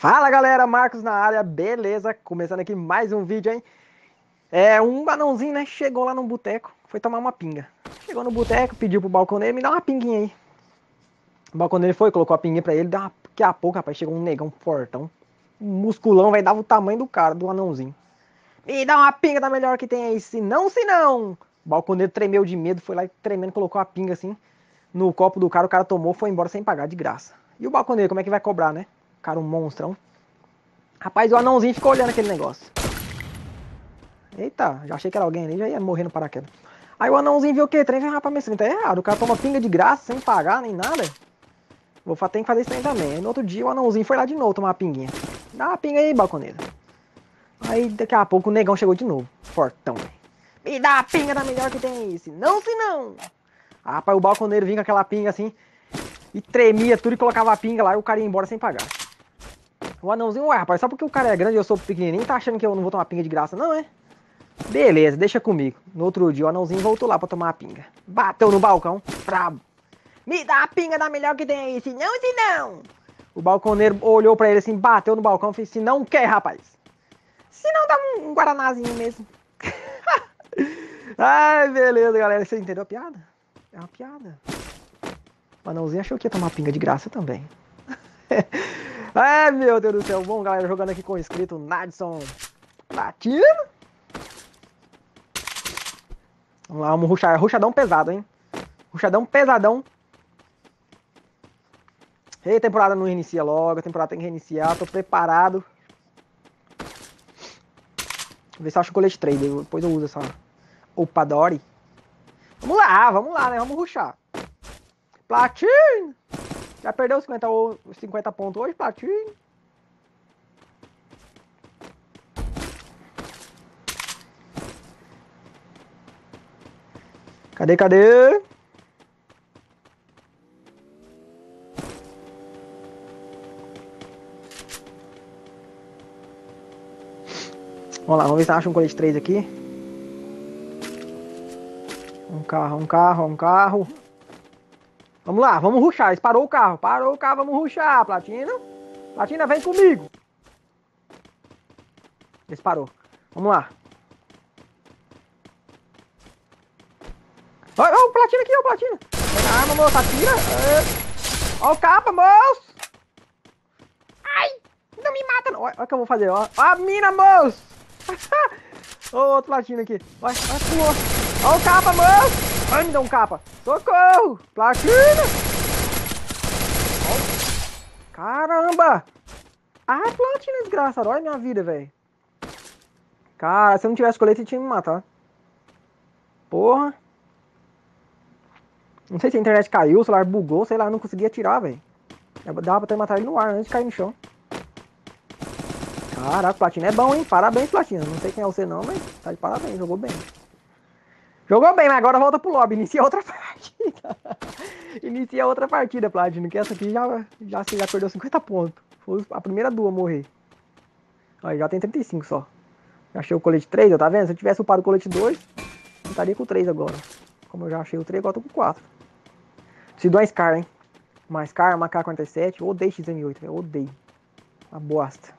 Fala galera, Marcos na área, beleza? Começando aqui mais um vídeo, hein? É, um anãozinho, né? Chegou lá no boteco, foi tomar uma pinga. Chegou no boteco, pediu pro balconeiro, me dá uma pinguinha aí. O balconeiro foi, colocou a pinguinha pra ele, daqui a pouco, rapaz, chegou um negão fortão. Um musculão, vai dar o tamanho do cara, do anãozinho. Me dá uma pinga da melhor que tem aí, se não, se não. O balconeiro tremeu de medo, foi lá tremendo, colocou a pinga assim no copo do cara, o cara tomou, foi embora sem pagar, de graça. E o balconeiro, como é que vai cobrar, né? Cara um monstrão. Rapaz, o anãozinho ficou olhando aquele negócio. Eita, já achei que era alguém ali, já ia morrer no paraquedas. Aí o anãozinho viu o que? Trem, rapaz, mas tá errado. O cara toma pinga de graça, sem pagar, nem nada. Vou ter que fazer isso aí também. Aí no outro dia o anãozinho foi lá de novo tomar uma pinguinha. Dá uma pinga aí, balconeiro. Aí daqui a pouco o negão chegou de novo. Fortão, Me dá a pinga da melhor que tem aí. Se não, se não. Rapaz, o balconeiro vinha com aquela pinga assim. E tremia tudo e colocava a pinga lá e o cara ia embora sem pagar. O anãozinho, ué, rapaz, só porque o cara é grande e eu sou pequenininho, tá achando que eu não vou tomar pinga de graça, não, é? Beleza, deixa comigo. No outro dia, o anãozinho voltou lá pra tomar a pinga. Bateu no balcão, brabo. Me dá a pinga da melhor que tem aí, se não, se não. O balconeiro olhou pra ele assim, bateu no balcão fez, se não quer, rapaz. Se não, dá um, um guaranazinho mesmo. Ai, beleza, galera. Você entendeu a piada? É uma piada. O anãozinho achou que ia tomar pinga de graça também. Ai, meu Deus do céu. Bom, galera, jogando aqui com o inscrito Nadson Latino. Vamos lá, vamos ruxar. Ruxadão pesado, hein? Ruxadão pesadão. Ei, temporada não inicia logo. A temporada tem que reiniciar. Tô preparado. Vou ver se eu acho colete 3. Depois eu uso essa Opadori. Vamos lá, vamos lá, né? Vamos ruxar. Platino! Já perdeu 50, 50 pontos hoje, Platino. Cadê, cadê? Vamos lá, vamos ver se acha um colete 3 aqui. Um carro, um carro, um carro. Vamos lá, vamos ruxar. Parou o carro. Parou o carro, vamos ruxar, Platina. Platina, vem comigo. Esse parou. Vamos lá. Olha, o Platina aqui, ó, o Platina. Pega a arma, moço. Atira. É. Ó o capa, moço. Ai, não me mata. Olha, olha o que eu vou fazer. Ó a mina, moço. Ô, outro Platina aqui. Pulou. Ó o capa, moço. Ai, me um capa. Socorro! Platina! Caramba! Ah, platina, desgraçado. Olha a minha vida, velho. Cara, se eu não tivesse colete, tinha me matar. Porra. Não sei se a internet caiu, o celular bugou, sei lá, não conseguia tirar, velho. Dava pra ter matado ele no ar antes de cair no chão. Caraca, platina é bom, hein? Parabéns, platina. Não sei quem é você não, mas tá de parabéns, jogou bem. Jogou bem, mas agora volta pro lobby. Inicia outra partida. Inicia outra partida, Platino. Que essa aqui já, já, já perdeu 50 pontos. Foi a primeira duas a morrer. Aí já tem 35 só. Já achei o colete 3, tá vendo? Se eu tivesse upado o colete 2, eu estaria com 3 agora. Como eu já achei o 3, agora tô com 4. Preciso de uma Scar, hein? Uma Scar, uma K-47. Odeio XM8, velho. Odeio. Uma bosta.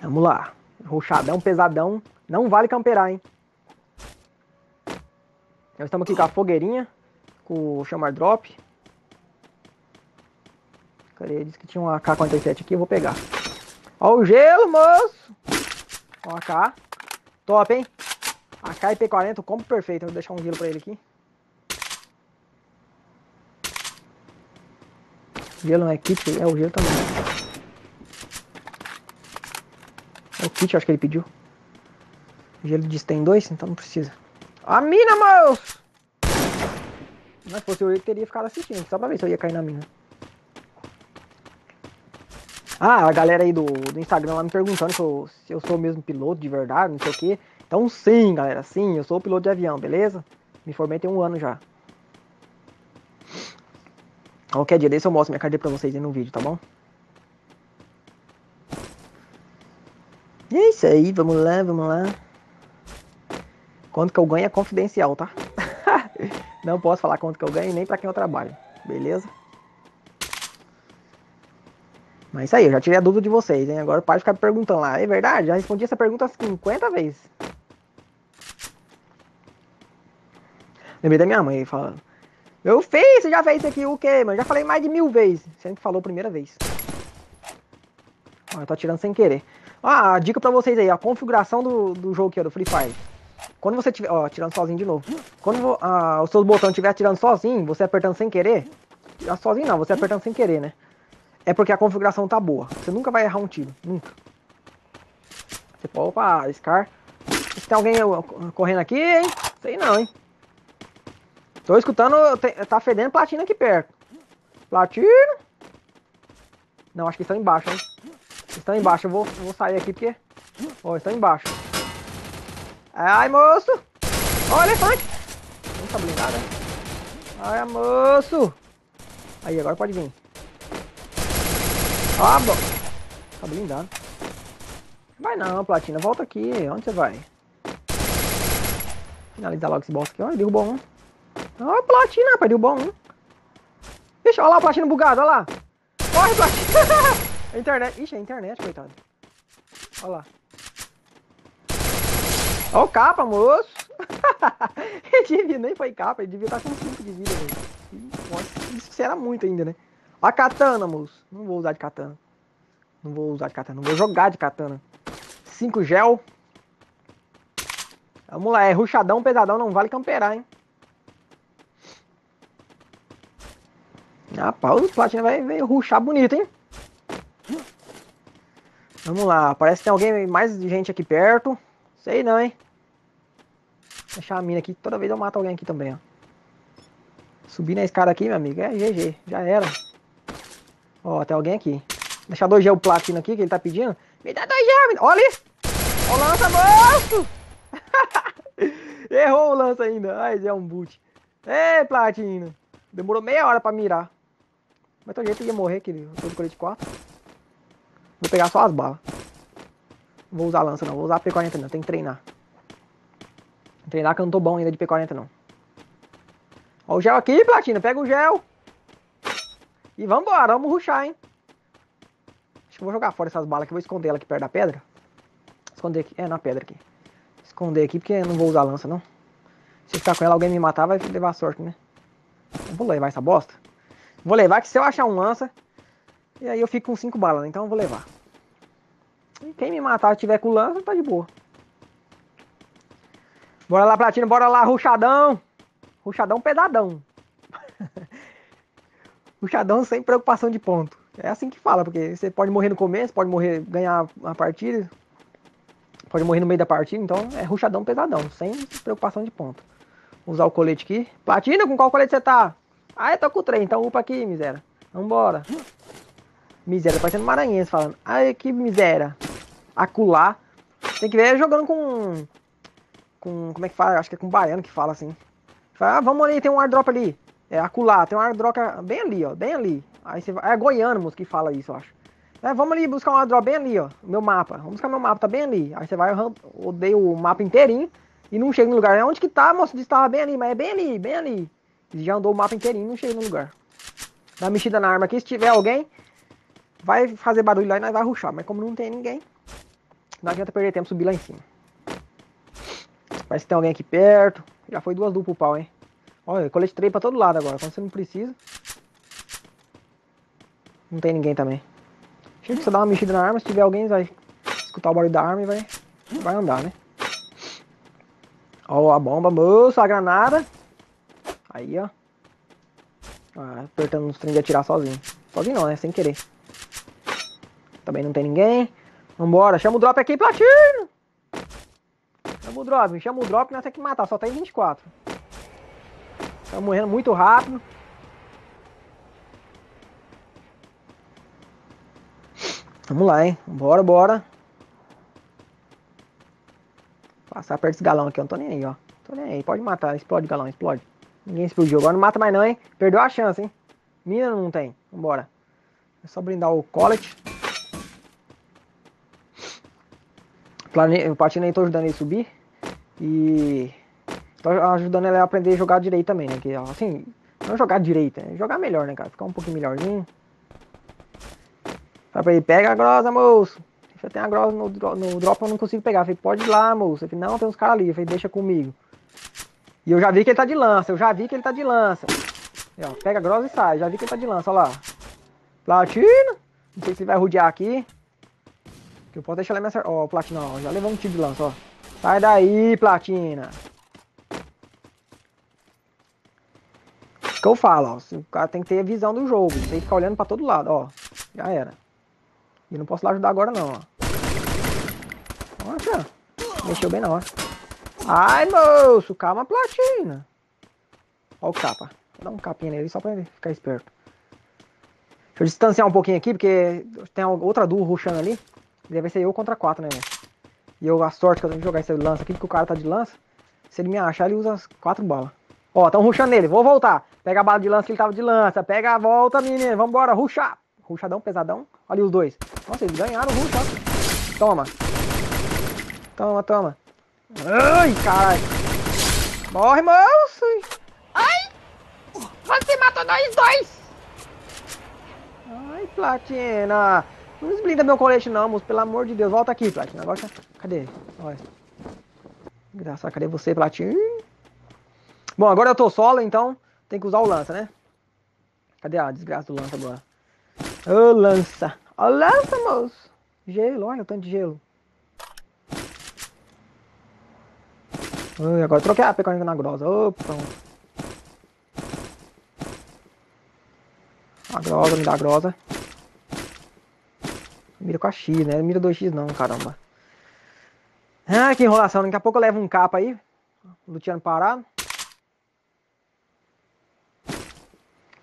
Vamos lá. Roxadão, pesadão. Não vale camperar, hein? Nós estamos aqui com a fogueirinha, com o chamar drop. Cadê? Disse que tinha uma K-47 aqui, eu vou pegar. Ó o gelo, moço! Ó a K. Top, hein? A K e P40, combo perfeito. Vou deixar um gelo pra ele aqui. Gelo não é kit, é o gelo também. É o kit, acho que ele pediu. Gelo diz tem dois, então não precisa. A mina, moço! Mas se fosse eu, eu teria ficado assistindo, só pra ver se eu ia cair na mina. Ah, a galera aí do, do Instagram lá me perguntando se eu, se eu sou mesmo piloto de verdade, não sei o que. Então sim, galera, sim, eu sou piloto de avião, beleza? Me formei tem um ano já. Qualquer dia desse eu mostro minha carteira pra vocês aí no vídeo, tá bom? E é isso aí, vamos lá, vamos lá. Quanto que eu ganho é confidencial, tá? Não posso falar quanto que eu ganho nem para quem eu trabalho, beleza? Mas isso aí, eu já tirei a dúvida de vocês, hein? Agora pode ficar me perguntando lá. É verdade? Já respondi essa pergunta 50 vezes. Lembrei da minha mãe falando. Eu fiz, você já fez isso aqui o quê, mano? Já falei mais de mil vezes. Sempre falou a primeira vez. Ó, eu tô atirando sem querer. Ah, a dica pra vocês aí, a configuração do, do jogo aqui, ó, do Free Fire. Quando você tiver, ó, atirando sozinho de novo. Quando ah, os seus botões estiver atirando sozinho, você apertando sem querer. Sozinho não, você apertando sem querer, né? É porque a configuração tá boa. Você nunca vai errar um tiro, nunca. Você pode, opa, Scar. Tem alguém correndo aqui, hein? Sei não, hein? Tô escutando, tá fedendo platina aqui perto. Platina. Não, acho que estão embaixo, hein? Estão embaixo, eu vou, vou sair aqui porque... Ó, estão embaixo. Ai, moço! Ó, oh, elefante! Não tá blindado, hein? Ai, moço! Aí, agora pode vir. Ah, bom. Tá blindado. Vai não, Platina. Volta aqui. Onde você vai? Finalizar logo esse boss aqui. Ó, derrubou um. Ó, platina, rapaz, bom, hein? Ixi, olha lá platina bugado, olha lá. Corre, platina. a internet. Ixi, é a internet, coitado. Olha lá. Ó o capa, moço. ele devia, nem foi capa, devia estar com 5 de vida, velho. Isso era muito ainda, né? Ó a katana, moço. Não vou usar de katana. Não vou usar de katana, não vou jogar de katana. 5 gel. Vamos lá, é ruchadão, pesadão, não vale camperar, hein? Rapaz, o Platina vai, vai ruxar bonito, hein? Vamos lá, parece que tem alguém, mais gente aqui perto. Sei não, hein? Deixar a mina aqui, toda vez eu mato alguém aqui também, ó. Subir na escada aqui, meu amigo, é GG, já era. Ó, tem alguém aqui. Deixar dois gel platina aqui, que ele tá pedindo. Me dá dois gel, olha ali. Ó o lança, moço! Errou o lança ainda. Ai, é um boot. Ei, platina. Demorou meia hora pra mirar. Mas tem jeito ia morrer aqui, eu tô de colete 4. Vou pegar só as balas. Vou usar lança não, vou usar P40 não, tem que treinar. Treinar que eu não tô bom ainda de P40 não. Ó o gel aqui, Platina, pega o gel. E vambora, vamos ruxar, hein. Acho que eu vou jogar fora essas balas aqui, vou esconder ela aqui perto da pedra. Esconder aqui, é na pedra aqui. Esconder aqui porque eu não vou usar lança não. Se ficar com ela, alguém me matar, vai levar sorte, né. Eu vou levar essa bosta. Vou levar que se eu achar um lança, e aí eu fico com 5 balas, né? então eu vou levar. E quem me matar tiver com lança, tá de boa. Bora lá, Platina, bora lá, ruchadão. Ruchadão pedadão. ruchadão sem preocupação de ponto. É assim que fala, porque você pode morrer no começo, pode morrer, ganhar a partida, pode morrer no meio da partida, então é ruchadão pesadão, sem preocupação de ponto. Vou usar o colete aqui. Platina, com qual colete você tá? Ah, eu tô com o trem, então upa aqui, miséria. Vambora. Miséria, parecendo maranhense falando. Ai, que miséria. Acular. Tem que ver jogando com. Com. Como é que fala? Acho que é com baiano que fala assim. Fala, ah, vamos ali, tem um airdrop ali. É, acular, tem um airdrop bem ali, ó. Bem ali. Aí você vai. É goiano que fala isso, eu acho. É, vamos ali buscar um airdrop bem ali, ó. Meu mapa. Vamos buscar meu mapa, tá bem ali. Aí você vai, odeio o mapa inteirinho e não chega no lugar. É onde que tá, moço? Estava bem ali, mas é bem ali, bem ali. Já andou o mapa inteirinho, não chega no lugar. Dá mexida na arma aqui, se tiver alguém, vai fazer barulho lá e nós vai ruxar. Mas como não tem ninguém, não adianta perder tempo subir lá em cima. Parece que tem alguém aqui perto. Já foi duas duplas o pau, hein? Olha, colete 3 pra todo lado agora, quando você não precisa. Não tem ninguém também. Chega você dá uma mexida na arma, se tiver alguém, vai escutar o barulho da arma e vai, vai andar, né? Ó a bomba, moço, a granada. Aí, ó. Ah, apertando os trem de atirar sozinho. Sozinho não, né? Sem querer. Também não tem ninguém. Vambora, chama o drop aqui, Platino! Chama o drop, chama o drop, nós temos que matar, só tem 24. Tá morrendo muito rápido. Vamos lá, hein? Bora, bora. Passar perto desse galão aqui, eu não tô nem aí, ó. Tô nem aí, pode matar, explode galão, explode. Ninguém explodiu. Agora não mata mais não, hein? Perdeu a chance, hein? Mina não tem. Vambora. É só brindar o collet. Plane... Eu patinei, tô ajudando ele a subir. E... Tô ajudando ele a aprender a jogar direito também, né? Que, assim, não jogar direito, é jogar melhor, né, cara? Ficar um pouquinho melhorzinho. Ele, pega a grosa, moço. Já tem a grosa no, no drop, eu não consigo pegar. Eu falei, pode ir lá, moço. Eu falei, não, tem uns caras ali. Eu falei, deixa comigo. E eu já vi que ele tá de lança, eu já vi que ele tá de lança. E, ó, pega a grosa e sai, já vi que ele tá de lança, olha lá. Platina. Não sei se ele vai rodear aqui. Que eu posso deixar ele me acertar. Ó, Platina, ó, já levou um tiro de lança, ó. Sai daí, Platina. que eu falo, ó. O cara tem que ter a visão do jogo. Tem que ficar olhando pra todo lado, ó. Já era. E não posso lá ajudar agora não, ó. Nossa, mexeu bem na hora. Ai, moço, calma, platina. Ó o capa. Vou dar um capinha nele só pra ficar esperto. Deixa eu distanciar um pouquinho aqui, porque tem outra duo rushando ali. Deve ser eu contra quatro, né, E eu, a sorte que eu tenho que jogar esse lança aqui, porque o cara tá de lança. Se ele me achar, ele usa as quatro balas. Ó, tão rushando nele. Vou voltar. Pega a bala de lança que ele tava de lança. Pega a volta, menino. Vambora, ruxar. Ruxadão, pesadão. Olha os dois. Nossa, eles ganharam o rush, ó. Toma. Toma, toma. Ai, caralho. Morre, moço. Ai. Você matou nós dois. Ai, Platina. Não desblinda meu colete não, moço. Pelo amor de Deus. Volta aqui, Platina. Agora. Cadê? Olha. Engraçado. Cadê você, Platina? Bom, agora eu tô solo, então tem que usar o lança, né? Cadê a desgraça do lança agora? Ô, lança. Oh, lança, moço. Gelo, olha o tanto de gelo. Ui, agora troquei a peconha na grosa. Opa. A grosa, me dá a grosa. Mira com a X, né? Mira 2X não, caramba. Ah, que enrolação. Daqui a pouco eu levo um capa aí. Luciano parado.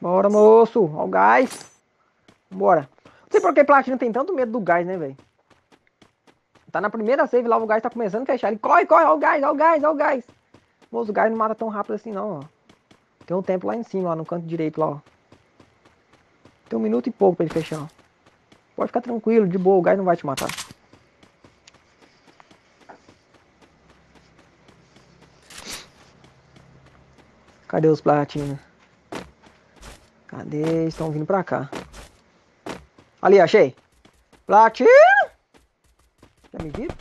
Bora, moço. Ó o gás. Bora. Não sei por que Platina tem tanto medo do gás, né, velho? Tá na primeira save lá, o gás tá começando a fechar. Ele corre, corre, ó o gás, ó o gás, ó o gás. Moço, o gás não mata tão rápido assim, não, ó. Tem um tempo lá em cima, ó, no canto direito lá, ó. Tem um minuto e pouco pra ele fechar, ó. Pode ficar tranquilo, de boa, o gás não vai te matar. Cadê os platinos? Cadê? Estão vindo pra cá. Ali, achei. Platino! Já me viram?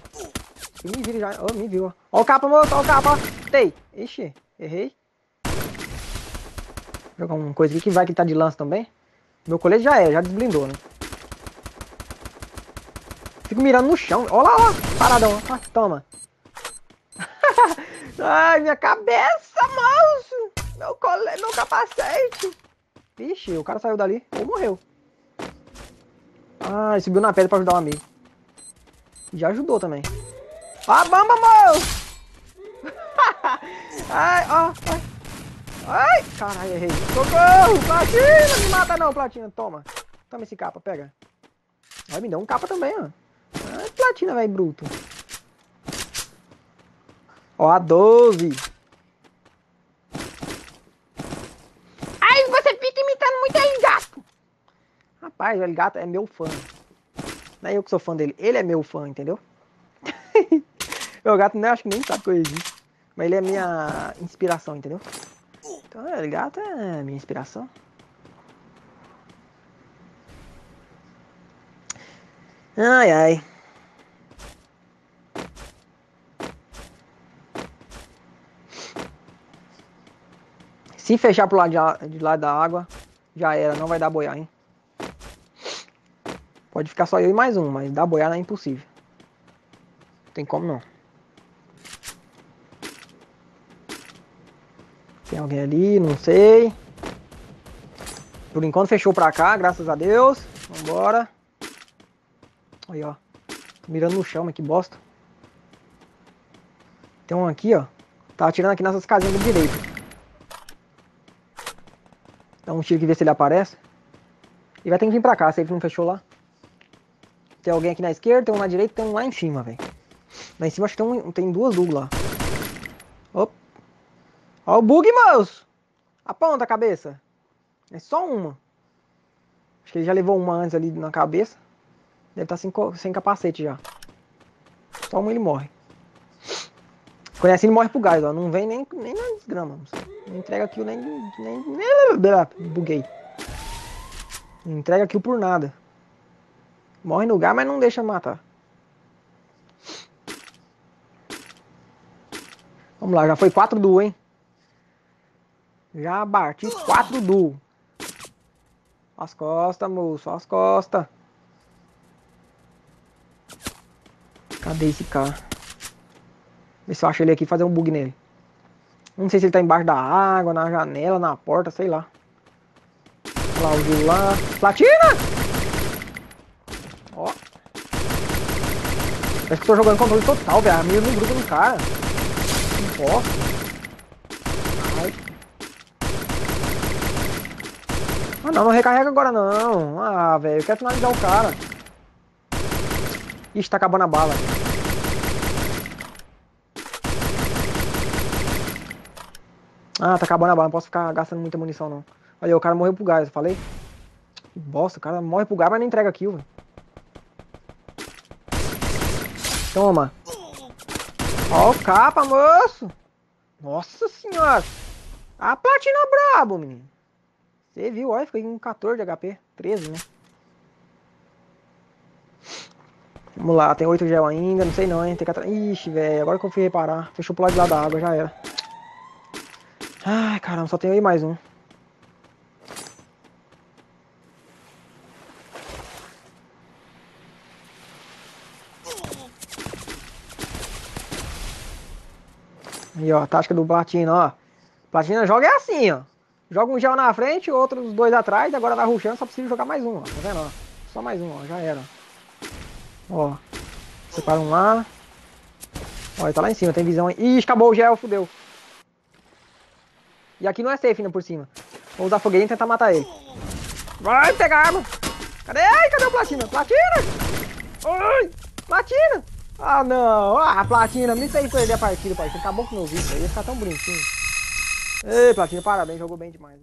Me viram já. Oh, me viu. Ó o capa, moço. Ó o capa. Tei. Ixi, errei. Vou jogar uma coisa aqui que vai que tá de lança também. Meu colete já é, já desblindou, né? Fico mirando no chão. Olha lá, ó. Paradão. Toma. Ai, minha cabeça, moço. Meu colete, meu capacete. Vixe, o cara saiu dali ou morreu. Ah, ele subiu na pedra pra ajudar o amigo. Já ajudou também. Ah, bamba, moço! ai, ó, ai. Ai, caralho, errei. Socorro, platina, me mata não, platina. Toma. Toma esse capa, pega. Ai, me deu um capa também, ó. Platina, velho, bruto. Ó, a 12. Rapaz, o Gato é meu fã. Não é eu que sou fã dele, ele é meu fã, entendeu? meu gato não acho que nem sabe que eu existo. Mas ele é minha inspiração, entendeu? Então, o Gato é minha inspiração. Ai, ai. Se fechar pro lado de, de lado da água, já era, não vai dar boiar, hein? Pode ficar só eu e mais um, mas dar boiada é impossível. Não tem como não. Tem alguém ali, não sei. Por enquanto fechou pra cá, graças a Deus. Vambora. Aí, ó. Mirando no chão, mas que bosta. Tem um aqui, ó. Tá atirando aqui nessas casinhas do direito. Dá um tiro aqui ver se ele aparece. E vai ter que vir pra cá, se ele não fechou lá. Tem alguém aqui na esquerda, tem um na direita, tem um lá em cima, velho. Lá em cima acho que tem, um, tem duas Doug lá. Opa. Ó o bug, moço. Aponta a cabeça. É só uma. Acho que ele já levou uma antes ali na cabeça. Deve estar tá sem, sem capacete já. Só uma ele morre. Conhece ele morre pro gás, ó. Não vem nem, nem na desgrama. Não entrega aquilo nem, nem, nem. Buguei. Não entrega aquilo por nada. Morre no lugar, mas não deixa matar. Vamos lá, já foi 4 duo, hein? Já bati 4 duo. As costas, moço, as costas. Cadê esse cara? Vê se eu acho ele aqui fazer um bug nele. Não sei se ele tá embaixo da água, na janela, na porta, sei lá. Olha lá. Platina! Ó. Parece que tô jogando controle total, velho. A mira não gruda no cara. Não posso. Ai. Ah não, não recarrega agora não. Ah, velho, eu quero finalizar o cara. Ixi, tá acabando a bala. Ah, tá acabando a bala, não posso ficar gastando muita munição não. Olha, o cara morreu pro gás, eu falei? Bosta, o cara morre pro gás, mas não entrega kill, velho. Toma. Ó o capa, moço. Nossa senhora. A platina brabo, menino. Você viu, olha, fiquei com 14 de HP. 13, né? Vamos lá, tem 8 gel ainda, não sei não, hein. Tem que atra... Ixi, velho, agora que eu fui reparar. Fechou pro lado de lá da água, já era. Ai, caramba, só tem aí mais um. Aí, ó, a tática do Platina, ó. Platina joga é assim, ó. Joga um gel na frente, outros dois atrás, agora vai rushando, só precisa jogar mais um, ó. Tá vendo, ó? Só mais um, ó, já era. Ó. Separa um lá. Ó, ele tá lá em cima, tem visão aí. Ih, acabou o gel, fudeu. E aqui não é safe, né, por cima. Vou usar foguete e tentar matar ele. Vai pegar a arma. Cadê? Ai, cadê o Platina? Platina! Ai, Platina! Ah, não. Ah, Platina, me fez perder a partida, pai. Você acabou com o meu vídeo aí. Ia ficar tão bonitinho. Ei, Platina, parabéns. Jogou bem demais.